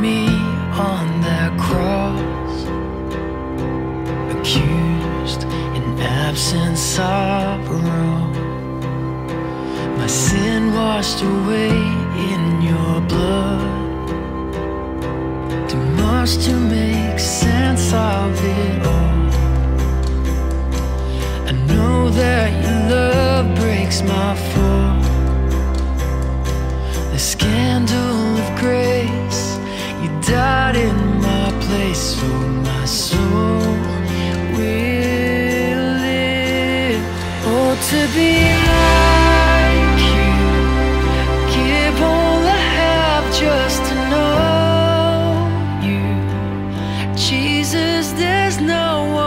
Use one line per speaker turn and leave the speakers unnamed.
me on that cross. Accused in absence of My sin washed away in your blood. Too much to make sense of it all. I know that your love breaks my fall. The scandal you died in my place, so my soul will live. Oh, to be like you, give all I have just to know you. Jesus, there's no one